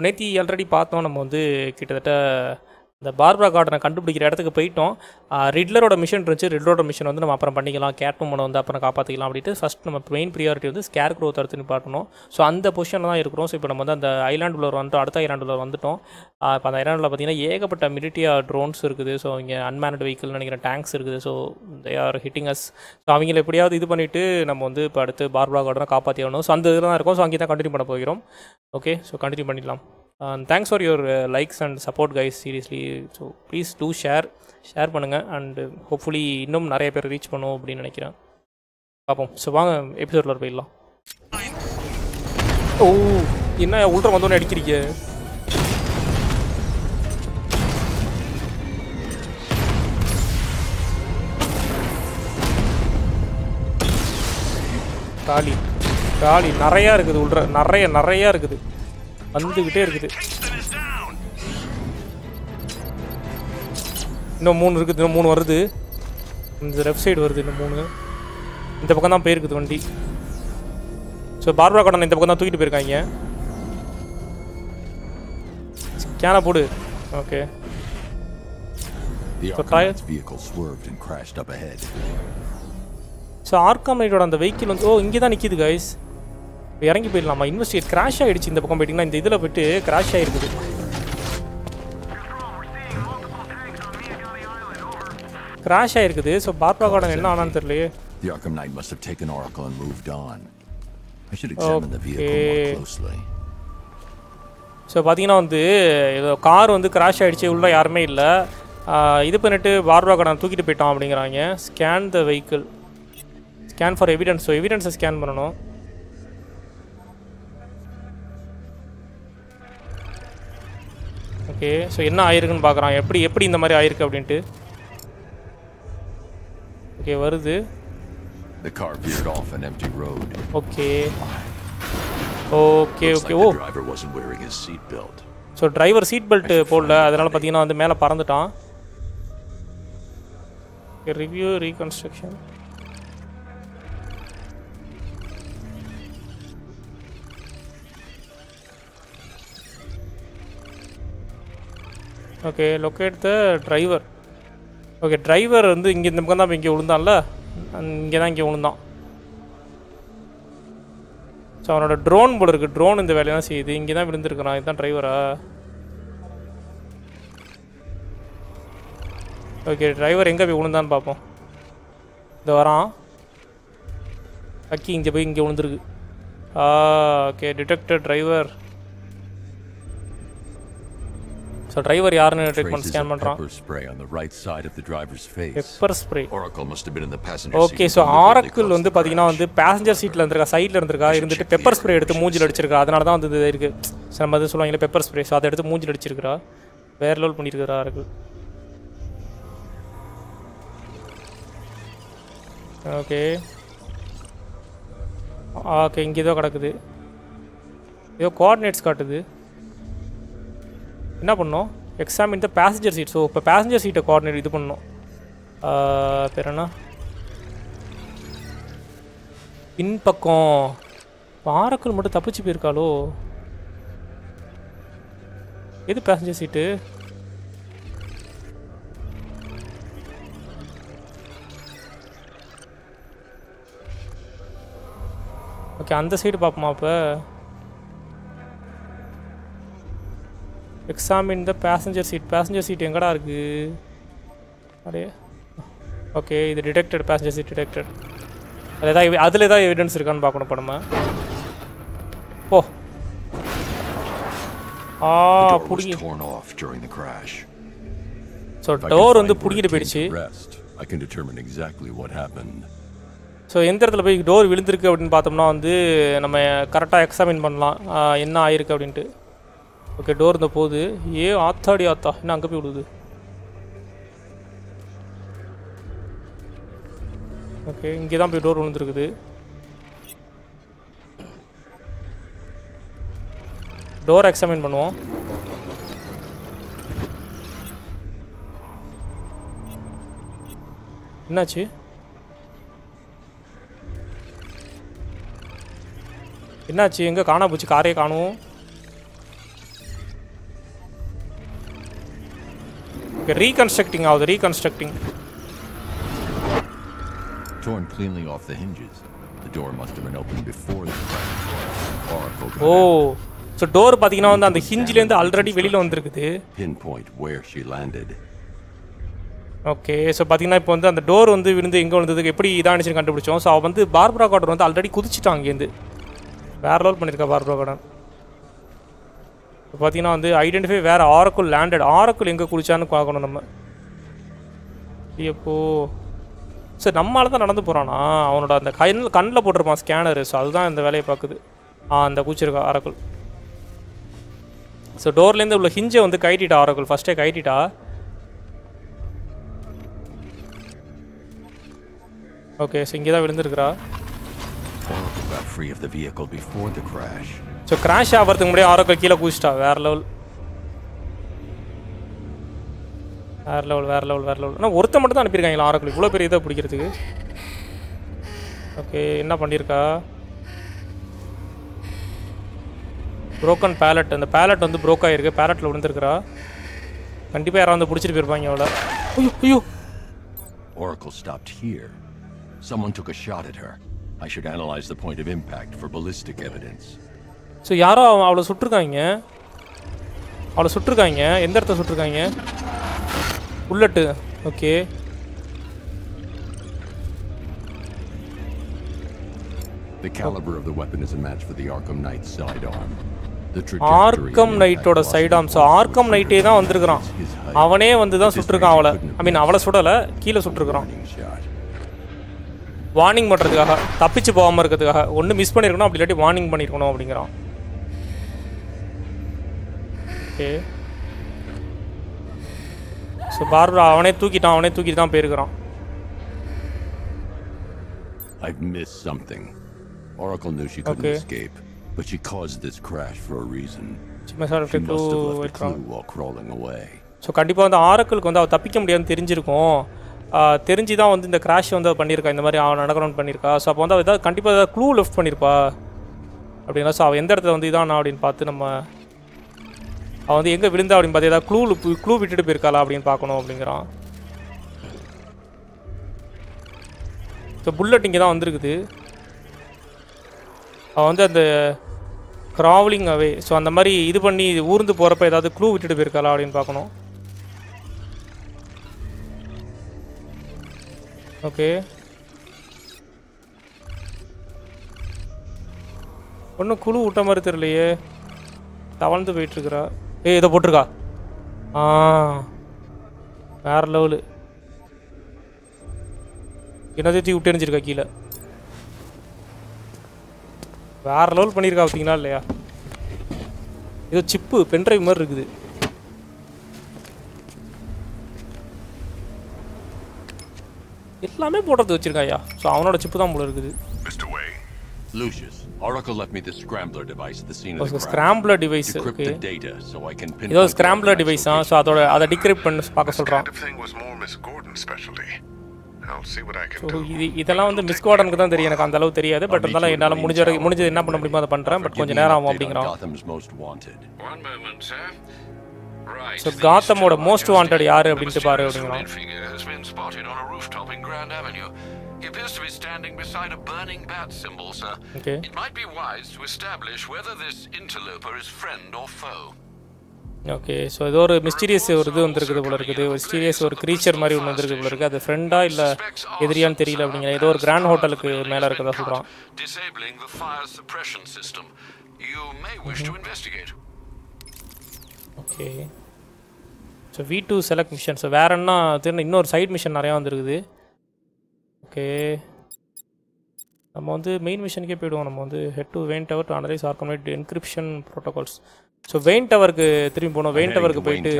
So நேத்தி already பார்த்தோம். நம்ம வந்து கிட்டத்தட்ட இந்த பார்பரா கார்டனை கண்டுபிடிக்கிற இடத்துக்கு போயிட்டோம். ரிட்லரோட மிஷன் இருந்துச்சு. ரிட்லரோட மிஷன் வந்து நம்ம அப்புறம் பண்ணிக்கலாம். கேட் வந்து அப்புறம் காப்பாற்றிக்கலாம் அப்படின்ட்டு ஃபஸ்ட் நம்ம மெயின் ப்ரியாரிட்டி வந்து ஸ்கேர் க்ரோ தடுத்து பார்க்கணும் ஸோ அந்த பொசிஷனில் தான் இருக்கிறோம். ஸோ இப்போ நம்ம வந்து அந்த ஐலாண்ட் உள்ள வந்துட்டு அடுத்த ஐலாண்ட் உள்ள வந்துட்டோம். இப்போ அந்த ஐலாண்டில் பார்த்தீங்கன்னா ஏகப்பட்ட மிலிட்டியா ட்ரோன்ஸ் இருக்குது. ஸோ இங்கே அன்மேனட் வெஹிக்கிள் நினைக்கிற டேங்க்ஸ் இருக்குது. So they are hitting us so அவங்கள எப்படியாவது இது பண்ணிவிட்டு நம்ம வந்து இப்போ அடுத்து பார்பரா கார்டனை காப்பாற்றி ஆகணும் ஸோ அந்த இதில் தான் இருக்கும். ஸோ அங்கே தான் கண்டினியூ பண்ண போகிறோம். ஓகே ஸோ கண்டினியூ பண்ணிடலாம். Thanks for your likes and support guys seriously so please do share share பண்ணுங்கள் அண்டு ஹோப்ஃபுல்லி இன்னும் நிறைய பேர் ரீச் பண்ணுவோம் அப்படின்னு நினைக்கிறேன். பார்ப்போம். ஸோ வாங்க எபிசோடில் போயிடலாம். ஓ என்ன உள்ற வந்தோடனே அடிக்கிறீங்க? காலி காலி. நிறையா இருக்குது உள்ற நிறைய நிறையா இருக்குது. வந்துக்கிட்டே இருக்குது. இன்னும் மூணு இருக்குது இன்னும் மூணு வருது. இந்த லெஃப்ட் சைடு வருது இன்னும் மூணு. இந்த பக்கம் தான் போயிருக்குது வண்டி. ஸோ பார்பரா கார்டன் இந்த பக்கம் தான் தூக்கிட்டு போயிருக்காங்க. கேனை போடு. ஓகே. ஸோ ஆர்காமைடோட அந்த வெஹிக்கிள் வந்து ஓ இங்கே தான் நிற்கிது கைஸ் இறங்கி போயிடலாமா? இன்வெஸ்டிகேட் கிராஷ் ஆகிடுச்சு இந்த பக்கம் போயிட்டிங்கன்னா இந்த இதில் போயிட்டு கிராஷ் ஆகிருக்குது கிராஷ் ஆகிருக்குது ஸோ பார்பரா கார்டன் என்ன ஆனான்னு தெரியலையே. The Arcanite must have taken Oracle and moved on. I should examine the vehicle more closely. So பார்த்தீங்கன்னா வந்து ஏதோ கார் வந்து கிராஷ் ஆகிடுச்சு உள்ளே யாருமே இல்லை. இது பண்ணிட்டு பார்பரா கார்டன் தூக்கிட்டு போயிட்டோம் அப்படிங்கிறாங்க. Scan the vehicle scan for evidence so எவிடன்ஸை scan பண்ணணும். ஓகே ஸோ என்ன ஆயிருக்குன்னு பார்க்குறான். எப்படி எப்படி இந்த மாதிரி ஆயிருக்கு அப்படின்ட்டு. ஓகே வருது. The car veered off an empty road. Okay okay Looks okay like oh the driver wasn't wearing his seatbelt. So driver seat belt போடல. அதனால் பார்த்தீங்கன்னா வந்து மேலே பறந்துட்டான். Review reconstruction okay locate the driver okay driver வந்து இங்கே இந்த பக்கம் தான் இங்கே விழுந்தான்ல? இங்கே தான் இங்கே விழுந்தான். ஸோ அவனோட ட்ரோன் போல இருக்குது ட்ரோன் இந்த வேலையெல்லாம் செய்யுது. இங்கே தான் விழுந்துருக்குறான். இதுதான் டிரைவரா ஓகே டிரைவர் எங்கே போய் விழுந்தான்னு பார்ப்போம். இந்த வரான். அக்கி இங்கே போய் இங்கே விழுந்துருக்கு. Ah ah, okay detector driver so driver யாருன்னு Traces ஸ்கேன் பண்ணுறான். Pepper spray okay. So Oracle வந்து பார்த்தீங்கன்னா. வந்து பேசஞ்சர் சீட்டில் இருந்திருக்கா சைடில் இருந்திருக்கா இருந்துட்டு பெப்பர் ஸ்ப்ரே எடுத்து மூஞ்சில் அடிச்சிருக்கா? அதனால தான் வந்து இது இருக்குது ஸோ நம்ம வந்து சொல்லுவாங்களே பெப்பர் ஸ்ப்ரே ஸோ அதை எடுத்து மூஞ்சில் அடிச்சிருக்கிறா வேற லெவல் பண்ணியிருக்கிறா ஆரக்கிள் ஓகே ஓகே இங்கே ஏதோ கிடக்குது. ஏதோ கோஆர்டினேட்ஸ் காட்டுது. என்ன பண்ணோம்? Examine the passenger seat so இப்போ பேசஞ்சர் சீட்டை கோஆர்டினேட் இது பண்ணோம். பேர் என்ன? பின்பக்கம் பாரக்குள் மட்டும் தப்பிச்சு போயிருக்காளோ? எது பேசஞ்சர் சீட்டு ஓகே அந்த சைடு பார்ப்போமா அப்போ? Examine the passenger seat passenger seat எங்கடா இருக்கு? அரே ஓகே இது டிடெக்டட் பேசஞ்சர் சீட் டிடெக்டட் அதில் ஏதாவது அதில் ஏதாவது எவிடன்ஸ் இருக்கான்னு பார்க்கணும் நம்ம ஓ ஆ பிடிங்கி. crash. ஸோ டோர் வந்து பிடிங்கிட்டு போயிடுச்சு. I can determine exactly what happened. So எந்த இடத்துல போய் டோர் விழுந்திருக்கு அப்படின்னு பார்த்தோம்னா வந்து நம்ம கரெக்டாக எக்ஸாமின் பண்ணலாம். என்ன ஆயிருக்கு அப்படின்ட்டு. ஓகே டோர் இந்த போகுது. ஏ ஆத்தாடி ஆத்தா. என்ன அங்கே போய் விடுது ஓகே இங்கே தான் போய் டோர் விழுந்துருக்குது. டோர் எக்ஸாமின் பண்ணுவோம். என்னாச்சு? என்னாச்சு? எங்கே காணா போச்சு? காரே காணும். ரீகன்ஸ்ட்ரக்டிங் ஆகுது reconstructing Torn cleanly off the hinges. The door must have been opened before the crash. Oh so door பார்த்தீங்கன்னா வந்து அந்த ஹிஞ்சிலேருந்து ஆல்ரெடி வெளியில் வந்திருக்குது pinpoint where she landed. Okay so பார்த்தீங்கன்னா இப்போ வந்து அந்த டோர் வந்து விழுந்து எங்கே விழுந்ததுக்கு எப்படி இதானுச்சுன்னு கண்டுபிடிச்சோம் ஸோ அவள் வந்து பார்பரா கார்டன் வந்து ஆல்ரெடி குதிச்சிட்டான் அங்கேருந்து வேற லெவல் பண்ணியிருக்கா பார்பரா கார்டன் பார்த்தீங்கன்னா வந்து ஐடென்டிஃபை வேறு ஆரக்குள் லேண்டட் ஆரக்குள் எங்கே குளிச்சான்னு பார்க்கணும் நம்ம. எப்போ சார் நம்மளால தான் நடந்து போகிறானா அவனோட அந்த கண் கண்ணில் போட்டிருப்பான் ஸ்கேனரு ஸோ அதுதான் இந்த வேலையை பார்க்குது. ஆ அந்த கூச்சிருக்கா ஆரக்குள். ஸோ டோர்லேருந்து உள்ள ஹிஞ்சை வந்து கைட்டிட்டா ஆரக்குள்? ஃபஸ்ட்டே கைட்டிட்டா ஓகே ஸோ இங்கே தான் விழுந்துருக்குறா. Got free of the vehicle before the crash. So crash ஆகிறதுக்கு முன்னாடியே ஆரோக்கியம் கீழே குதிச்சிட்டா. வேற லெவல் வேற லெவல் வேற லெவல் வேற லெவல் ஆனால் ஒருத்த மட்டும் தான் அனுப்பியிருக்காங்களா ஆரோக்கியம் இவ்வளோ பெரிய இதை பிடிக்கிறதுக்கு. ஓகே என்ன பண்ணியிருக்கா ப்ரோக்கன் பேலட் அந்த பேலட் வந்து ப்ரோக் ஆகிருக்கு பேலட்டில் விழுந்துருக்குறா. கண்டிப்பாக யாராவது வந்து பிடிச்சிட்டு போயிருப்பாங்க அவளை. ஐயோ ஐயோ. Oracle stopped here. Someone took a shot at her. I should analyze the point of impact for ballistic evidence. So யாரோ அவ- அவளை சுட்டிருக்காங்க. அவளை சுட்டிருக்காங்க. எந்த இடத்த சுட்டிருக்காங்க? Bullet okay The caliber of the weapon is a match for the Arkham Knight's sidearm. Arkham நைட்டோட impact sidearm so Arkham நைட்டே தான் வந்திருக்கிறான். அவனே வந்து தான் சுட்டிருக்கான் அவளை. ஐ மீன் அவளை சுடலை கீழே சுட்டிருக்கிறான். வார்னிங் பண்ணுறதுக்காக தப்பிச்சு போகாமல் இருக்கிறதுக்காக ஒன்று மிஸ் பண்ணியிருக்கணும் அப்படி இல்லாட்டி வார்னிங் பண்ணியிருக்கணும் அப்படிங்கிறான். ஓகே ஸோ பார்பரா அவனே தூக்கிட்டான் அவனே தூக்கிட்டு தான் போயிருக்கிறான் I've missed something. Oracle knew she couldn't Okay. escape, but she caused this crash for a reason. She must have left a clue while crawling away. So கண்டிப்பாக வந்து ஆரக்கிளுக்கு வந்து அவள் தப்பிக்க முடியாதுன்னு தெரிஞ்சிருக்கும் தெரிஞ்சு தான் வந்து இந்த கிராஷ் வந்து பண்ணியிருக்கா இந்த மாதிரி அவன் நடக்கணும்னு பண்ணியிருக்கா ஸோ அப்போ வந்து அவள் ஏதாவது கண்டிப்பாக ஏதாவது க்ளூ லெஃப்ட் பண்ணியிருப்பா அப்படின்னா ஸோ அவள் எந்த இடத்துல வந்து இதானா அப்படின்னு பார்த்து நம்ம அவன் வந்து எங்கே விழுந்தா அப்படின்னு பார்த்து ஏதாவது க்ளூ க்ளூ விட்டுட்டு போயிருக்காளா அப்படின்னு பார்க்கணும் அப்படிங்கிறான். ஸோ புல்லட் இங்கே தான் வந்திருக்குது. அவள் வந்து அந்த க்ராவலிங் அவே ஸோ அந்த மாதிரி இது பண்ணி ஊர்ந்து போகிறப்ப ஏதாவது க்ளூ விட்டுட்டு போயிருக்காளா அப்படின்னு பார்க்கணும். ஓகே ஒன்றும் குழு விட்ட மாதிரி தெரியலையே. தவழ்ந்து போயிட்டுருக்குறா ஏய் இதை போட்டிருக்கா. ஆ வேற லெவலு என்ன தூக்கி விட்டு அணிஞ்சிருக்கா கீழே? வேற லெவல் பண்ணியிருக்கா பார்த்தீங்களா இல்லையா? ஏதோ சிப்பு பென்ட்ரைவ் மாதிரி இருக்குது. எல்லாமே போட்டது வச்சிருக்காயா ஸோ அவனோட சிப்பு தான் போல இருக்குது. Lucius, Oracle left me the scrambler device at the scene of the crash. Scrambler device Decrypt okay the data so I can pinpoint ஏதோ the scrambler Arkham device Knight's தான் ஸோ அதோட அதை decrypt பண்ணி பார்க்க this சொல்கிறான் kind of thing was more Miss Gordon's specialty. I'll see what I can so do. இது இதெல்லாம் வந்து மிஸ் கார்டனுக்கு தான் தெரியும் எனக்கு அந்த அளவு தெரியாது பட் இருந்தாலும் என்னால் முடிஞ்ச வரைக்கும் முடிஞ்சது என்ன பண்ண முடியுமோ அதை பண்ணுறேன் பட் Give கொஞ்சம் me an நேரம் ஆகும் update on அப்படிங்கிறான் Gotham's most wanted. One moment, sir. Right. So the காத்தமோட Eastern most Justice, wanted யார் a அப்படின்ட்டு பாரு mysterious He appears to be standing beside a burning bat symbol, sir. Okay. It might be wise to establish whether this interloper is friend or foe. Okay so ஏதோ ஒரு mysterious ஒரு இது வந்திருக்குது போல இருக்குது ஒரு மிஸ்டீரியஸ் ஒரு க்ரீச்சர் மாதிரி ஒன்று வந்திருக்கு போல இருக்குது அது ஃப்ரெண்டா இல்லை எதிரியான்னு தெரியல அப்படிங்கிற ஏதோ ஒரு கிராண்ட் ஹோட்டலுக்கு மேலே இருக்கதா சொல்கிறான் Disabling the fire suppression system. You may wish to investigate. Okay so we do select mission so வேற என்ன இன்னொரு சைட் மிஷன் நிறையா வந்திருக்குது ஓகே நம்ம வந்து மெயின் மிஷனுக்கே போயிடுவோம் நம்ம வந்து head to Wayne tower to analyse Arkham Knight encryption protocols so Wayne டவருக்கு திரும்பி I'm வெயின் டவருக்கு போயிட்டு.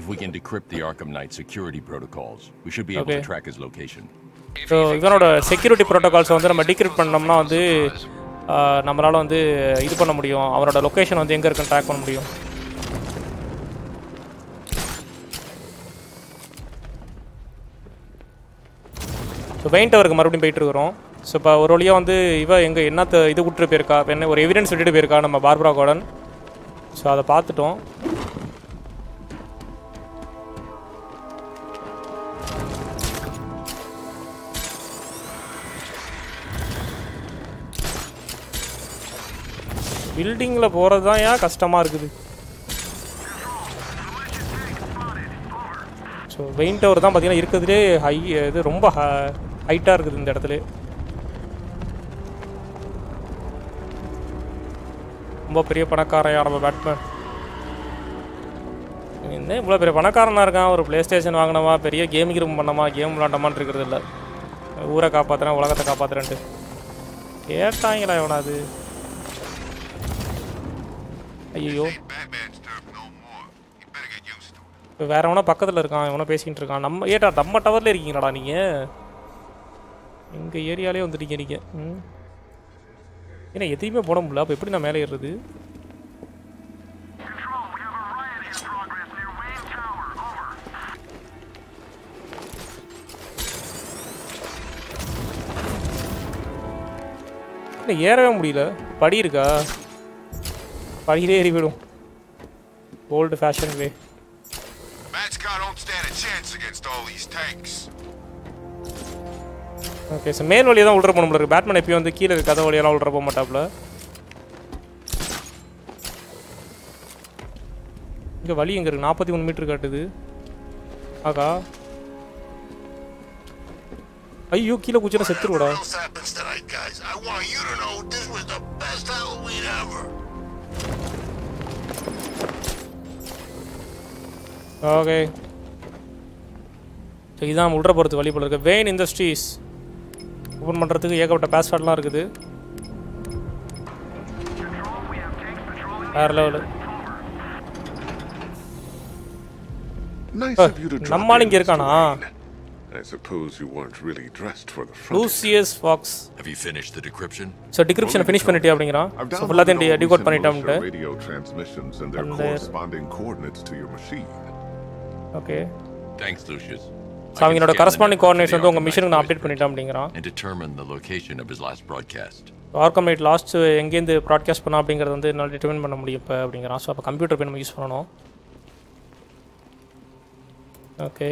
If we can decrypt the Arkham Knight security protocols, we should be able Okay. to track his location. So இவனோட security protocols வந்து நம்ம decrypt பண்ணோம்னா வந்து நம்மளால் வந்து இது பண்ண முடியும் அவனோட லொக்கேஷன் வந்து எங்கே இருக்குன்னு ட்ராக் பண்ண முடியும் ஸோ பெயின் டவருக்கு மறுபடியும் போயிட்டு இருக்கிறோம் ஸோ இப்போ ஒரு வழியாக வந்து இவ எங்கே என்ன இது விட்டுட்டு போயிருக்கா? இப்போ என்ன ஒரு எவிடன்ஸ் விட்டுட்டு போயிருக்கா நம்ம பார்பரா கோடன் ஸோ அதை பார்த்துட்டோம். பில்டிங்கில் போகிறது தான் ஏன் கஷ்டமாக இருக்குது? ஸோ வெயின் டவர் தான் பார்த்தீங்கன்னா இருக்கிறதுலே ஹை இது ரொம்ப ஹைட்டாக இருக்குது இந்த இடத்துல. ரொம்ப பெரிய பணக்காரையா நம்ம பேட்மேன் என்ன இவ்வளோ பெரிய பணக்காரனாக இருக்கான்? ஒரு ப்ளே ஸ்டேஷன் வாங்கினமா பெரிய கேமிங் ரூம் பண்ணமா கேம் விளாண்டமான்னு இருக்கிறது இல்லை. ஊரை காப்பாற்றுறேன் உலகத்தை காப்பாற்றுறேன்ட்டு கேட்டாங்களா எவனாது ஐயோ இப்போ வேற எவனோ பக்கத்தில் இருக்கான் எவனோ பேசிக்கிட்டு இருக்கான். நம்ம ஏட்டா நம்ம டவரில் இருக்கீங்களாடா நீங்கள் எங்கள் ஏரியாலே வந்துட்டீங்க நீங்கள் ம். ஏன்னா எதையுமே போட முடியல. அப்போ எப்படி நான் மேலே ஏறுறது? இல்லை ஏறவே முடியல. படி இருக்கா? படியிலே ஏறி போயிடும். Old fashion way Matchcar don't stand a chance against all these tanks. Okay sir மேல் வழியை தான் உள்ள போகணும் இருக்கு. பேட்மேன் எப்பயும் வந்து கீழே இருக்க கதை வழியெல்லாம் உள்ள போக மாட்டாப்ல. இங்கே வழி எங்கே இருக்குது நாற்பத்தி மூணு மீட்டர் காட்டுது. ஆகா. ஐயோ கீழே குச்சினா செத்துருவோடா. ஓகே இதுதான் நம்ம உள்ள போகிறது வழி போல இருக்கு. வெயின் இண்டஸ்ட்ரீஸ் ஓப்பன் பண்ணுறதுக்கு ஏகப்பட்ட பாஸ்வேர்ட்லாம் இருக்குது வேறு லெவலு Uh, நம்மால் இங்கே. இருக்கானா. I suppose you weren't really dressed for the front. Lucius Fox Have you finished the decryption? So டிகிரிப்ஷனை finish பண்ணிட்டே அப்படிங்கிறான் downloaded ஃபுல்லாத்தையும் all டிகோட் பண்ணிட்டோம்ட்டு radio transmissions and their corresponding coordinates to your machine. Okay Thanks, Lucius. So அவங்களோட corresponding coordinates வந்து உங்கள் மிஷனுக்கு நான் update பண்ணிட்டேன் அப்படிங்கிறான் And determine the location of his last broadcast. Arkham Knight last எங்கேருந்து ப்ராட்காஸ்ட் பண்ணா அப்படிங்கிறது வந்து என்னால் டிட்டர்மின் பண்ண முடியும் இப்போ அப்படிங்கிறான் ஸோ அப்போ கம்ப்யூட்டர் போய் நம்ம யூஸ் பண்ணணும் okay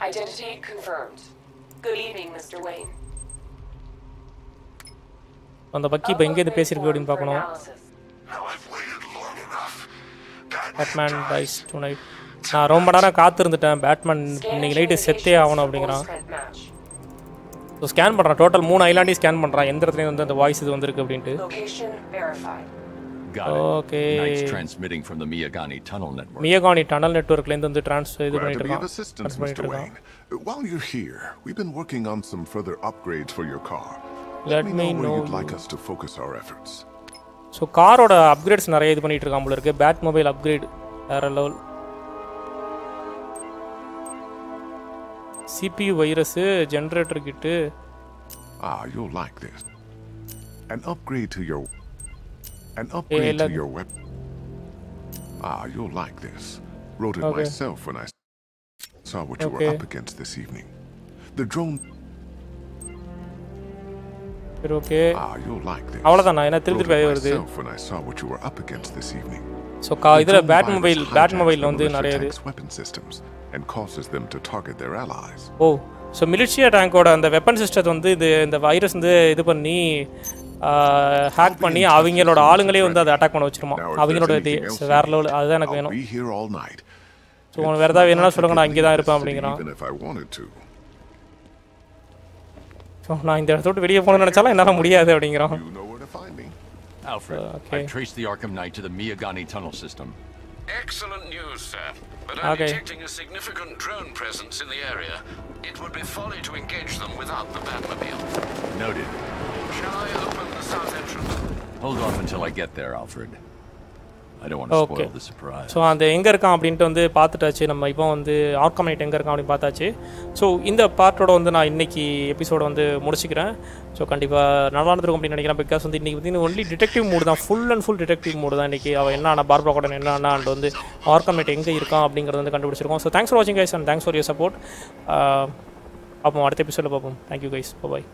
Identity confirmed. Good evening, Mr. Wayne. அந்த பக்கி இப்போ எங்கேருந்து பேசியிருக்கு அப்படின்னு பார்க்கணும் பேட்மேன் டைஸ் டு நைட் நான் ரொம்ப நேரம் காத்திருந்துட்டேன் பேட்மேன் இன்னைக்கு நைட்டு செத்தே ஆகணும் அப்படிங்கிறான் Post-print match. ஸோ ஸ்கேன் பண்ணுறான் டோட்டல் மூணு ஐலாண்டையும் ஸ்கேன் பண்ணுறான் எந்த இடத்துலையும் வந்து அந்த வாய்ஸ் இது வந்திருக்கு அப்படின்ட்டு Location verified. Got it. Okay. Knight's transmitting from the Miyagani tunnel network. Miyagani tunnel நெட்ஒர்க்லேருந்து வந்து ட்ரான்ஸ் இது Glad பண்ணிட்டு to be of இருக்கான் assistance, transfer பண்ணிட்டு Mr. இருக்கான் Wayne. While you're here, we've been working on some further upgrades for your car. Let me me know where know you'd you. like us to focus our efforts. So காரோட upgrades நிறைய இது பண்ணிட்டு இருக்கான் போல இருக்கு bad mobile upgrade வேற level CPU virus generator kit Ah, you'll like this. An upgrade to your an upgrade to let- your web. Ah, you'll like this. Wrote it Okay. myself when I saw what you Okay. were up against this evening. The drone. what you were up against this evening. So கா இதில் bad mobile bad மொபைலில் வந்து நிறைய இது. ஓ so மிலிட்ரியா டேங்கோட அந்த weapon சிஸ்டத்தை வந்து இது இந்த வைரஸ் வந்து இது பண்ணி ஹேக் பண்ணி அவங்களோட ஆளுங்களே வந்து அதை அட்டாக் பண்ண வச்சிருமா? அவங்களோட இது வேற லெவல் அதுதான் எனக்கு வேணும். ஸோ வேறு ஏதாவது வேணும்னா சொல்லுங்க நான் இங்கே தான் இருப்பேன் அப்படிங்கிறான். ஸோ நான் இந்த இடத்த விட்டு வெளியே போகணும்னு நினச்சாலும் என்னால் முடியாது அப்படிங்கிறான் You know where to find me. Alfred, okay. I've traced the Arkham Knight to the Miyagani tunnel system. Excellent news, sir. But I'm Okay. detecting a significant drone presence in the area. It would be folly to engage them without the Batmobile. Noted. Shall I open the south entrance? Hold off until I get there, Alfred. Surprise. So அந்த எங்கே இருக்கான் அப்படின்ட்டு வந்து பார்த்துட்டாச்சு. நம்ம இப்போ வந்து Arkham night எங்கே இருக்கான் அப்படின்னு பார்த்தாச்சு. ஸோ இந்த பார்ட்டோட வந்து நான் இன்னைக்கு எபிசோட வந்து முடிச்சுக்கிறேன். ஸோ கண்டிப்பாக நல்லா இருந்திருக்கும் அப்படின்னு நினைக்கிறேன். பிகாஸ் வந்து இன்றைக்கி பார்த்தீங்கன்னா ஒன்லி டிடெக்டிவ் மூடு தான். Full and full detective mode தான் இன்றைக்கி அவள் என்ன ஆனா பார்பா கூட என்ன ஆனா அண்ட் வந்து ஆர்காம் நைட் எங்கே இருக்கான் அப்படிங்கிறது வந்து கண்டுபிடிச்சிருக்கோம். ஸோ தேங்க்ஸ் ஃபார் வாட்சிங் guys and thanks for your support பார்ப்போம் அடுத்த எபிசோடில் பார்ப்போம். Thank you guys bye